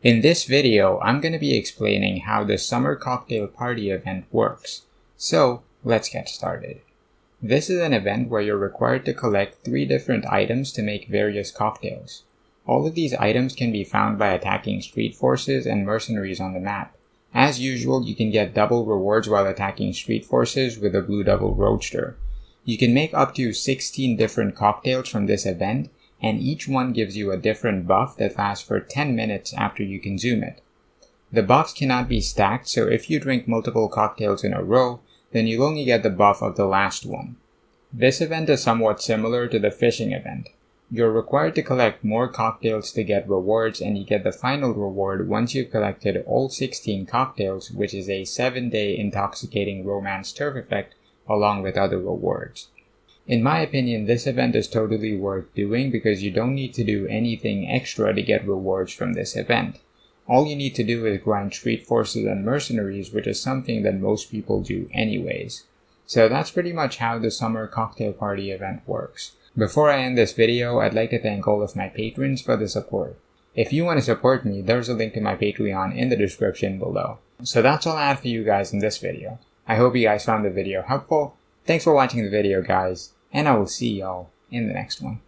In this video, I'm going to be explaining how the summer cocktail party event works. So, let's get started. This is an event where you're required to collect three different items to make various cocktails. All of these items can be found by attacking street forces and mercenaries on the map. As usual, you can get double rewards while attacking street forces with a Blue Devil Roadster. You can make up to 16 different cocktails from this event, and each one gives you a different buff that lasts for 10 minutes after you consume it. The buffs cannot be stacked, so if you drink multiple cocktails in a row, then you'll only get the buff of the last one. This event is somewhat similar to the fishing event. You're required to collect more cocktails to get rewards and you get the final reward once you've collected all 16 cocktails, which is a 7 day intoxicating romance turf effect along with other rewards. In my opinion, this event is totally worth doing because you don't need to do anything extra to get rewards from this event. All you need to do is grind street forces and mercenaries, which is something that most people do anyways. So that's pretty much how the summer cocktail party event works. Before I end this video, I'd like to thank all of my patrons for the support. If you want to support me, there's a link to my Patreon in the description below. So that's all I have for you guys in this video. I hope you guys found the video helpful. Thanks for watching the video guys, and I will see y'all in the next one.